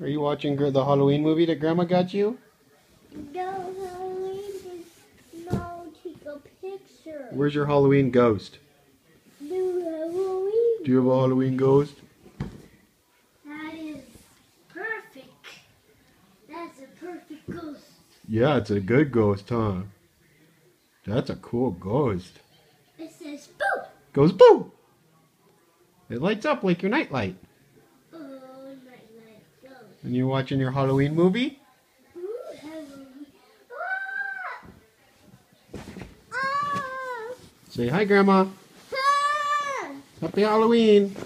Are you watching the Halloween movie that Grandma got you? No, Halloween is no take a picture. Where's your Halloween ghost? No Halloween. Do you have a Halloween ghost? That is perfect. That's a perfect ghost. Yeah, it's a good ghost, huh? That's a cool ghost. It says boo. Goes boo! It lights up like your nightlight. And you're watching your Halloween movie? Say hi, Grandma. Happy Halloween.